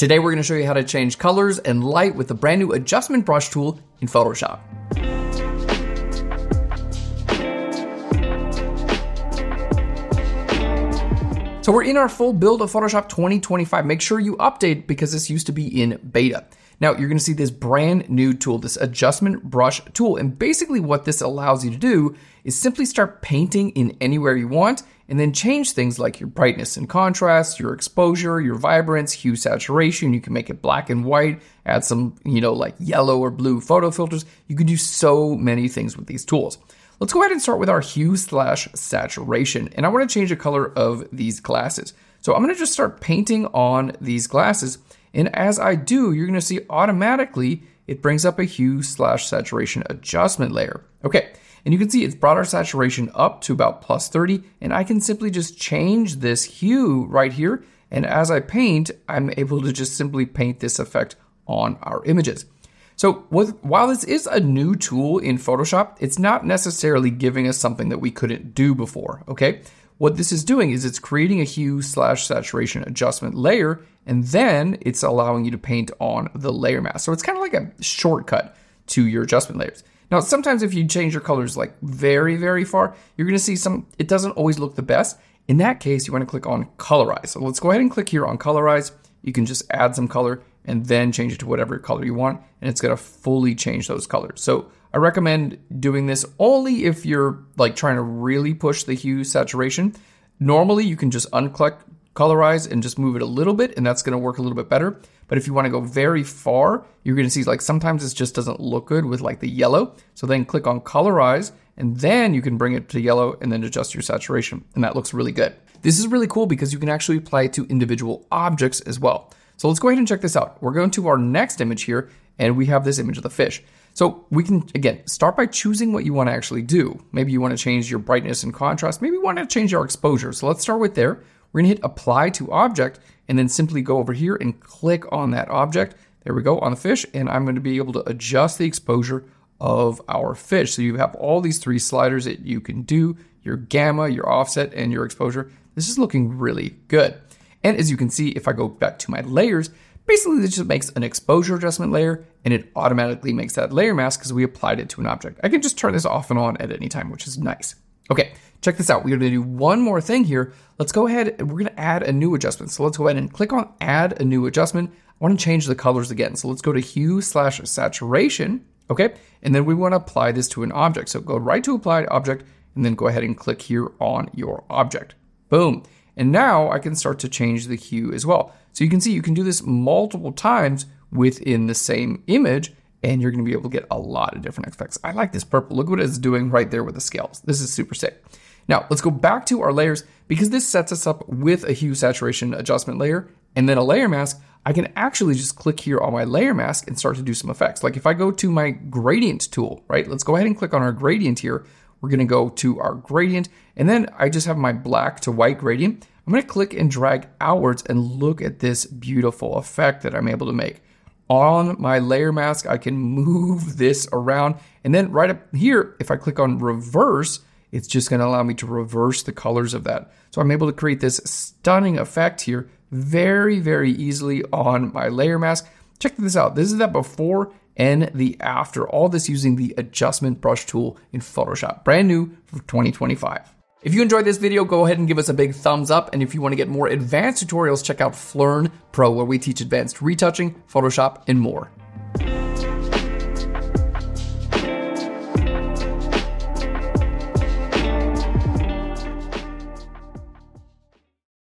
Today we're going to show you how to change colors and light with the brand new adjustment brush tool in Photoshop. So we're in our full build of Photoshop 2025. Make sure you update because this used to be in beta. Now you're gonna see this brand new tool, this adjustment brush tool. And basically what this allows you to do is simply start painting in anywhere you want and then change things like your brightness and contrast, your exposure, your vibrance, hue saturation. You can make it black and white, add some, you know, like yellow or blue photo filters. You can do so many things with these tools. Let's go ahead and start with our hue slash saturation. And I wanna change the color of these glasses. So I'm gonna just start painting on these glasses and as I do, you're gonna see automatically it brings up a hue slash saturation adjustment layer. Okay, and you can see it's brought our saturation up to about plus 30, and I can simply just change this hue right here. And as I paint, I'm able to just simply paint this effect on our images. So with, while this is a new tool in Photoshop, it's not necessarily giving us something that we couldn't do before, okay? What this is doing is it's creating a hue slash saturation adjustment layer, and then it's allowing you to paint on the layer mask. So it's kind of like a shortcut to your adjustment layers. Now, sometimes if you change your colors like very, very far, you're gonna see some, it doesn't always look the best. In that case, you wanna click on colorize. So let's go ahead and click here on colorize. You can just add some color and then change it to whatever color you want, and it's gonna fully change those colors. So I recommend doing this only if you're like trying to really push the hue saturation. Normally, you can just unclick colorize and just move it a little bit, and that's going to work a little bit better. But if you want to go very far, you're going to see like sometimes it just doesn't look good with like the yellow. So then click on colorize, and then you can bring it to yellow and then adjust your saturation, and that looks really good. This is really cool because you can actually apply it to individual objects as well. So let's go ahead and check this out. We're going to our next image here, and we have this image of the fish. So we can, again, start by choosing what you want to actually do. Maybe you want to change your brightness and contrast. Maybe you want to change your exposure. So let's start with there. We're going to hit apply to object and then simply go over here and click on that object. There we go on the fish. And I'm going to be able to adjust the exposure of our fish. So you have all these three sliders that you can do, your gamma, your offset, and your exposure. This is looking really good. And as you can see, if I go back to my layers, Basically, this just makes an exposure adjustment layer and it automatically makes that layer mask because we applied it to an object. I can just turn this off and on at any time, which is nice. Okay, check this out. We're gonna do one more thing here. Let's go ahead and we're gonna add a new adjustment. So let's go ahead and click on add a new adjustment. I wanna change the colors again. So let's go to hue slash saturation, okay? And then we wanna apply this to an object. So go right to apply object and then go ahead and click here on your object. Boom. And now I can start to change the hue as well. So you can see you can do this multiple times within the same image and you're going to be able to get a lot of different effects. I like this purple. Look what it's doing right there with the scales. This is super sick. Now let's go back to our layers because this sets us up with a hue saturation adjustment layer and then a layer mask. I can actually just click here on my layer mask and start to do some effects. Like if I go to my gradient tool, right? Let's go ahead and click on our gradient here. We're going to go to our gradient and then I just have my black to white gradient. I'm going to click and drag outwards and look at this beautiful effect that I'm able to make. On my layer mask, I can move this around. And then right up here, if I click on reverse, it's just going to allow me to reverse the colors of that. So I'm able to create this stunning effect here very, very easily on my layer mask. Check this out. This is that before and the after. All this using the adjustment brush tool in Photoshop. Brand new for 2025. If you enjoyed this video, go ahead and give us a big thumbs up. And if you want to get more advanced tutorials, check out Phlearn Pro, where we teach advanced retouching, Photoshop, and more.